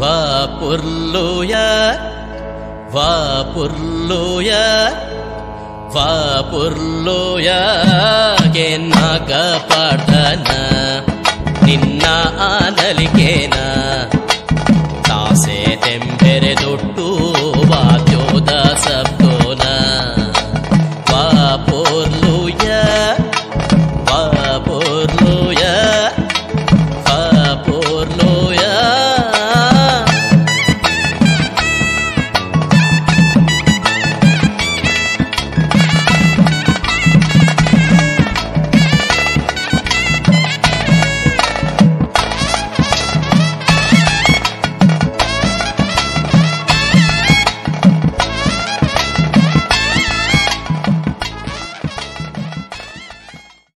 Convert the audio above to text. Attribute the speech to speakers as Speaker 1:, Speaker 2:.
Speaker 1: வா பொருளோயா வா பொருளோயா வா பொருளೋಯಗೆ ನಾಗ ಪಾಠನ ನಿನ್ನ ಆನಲಿಕೇನ ತಾಸೆ ತೆಂಬೆರೆ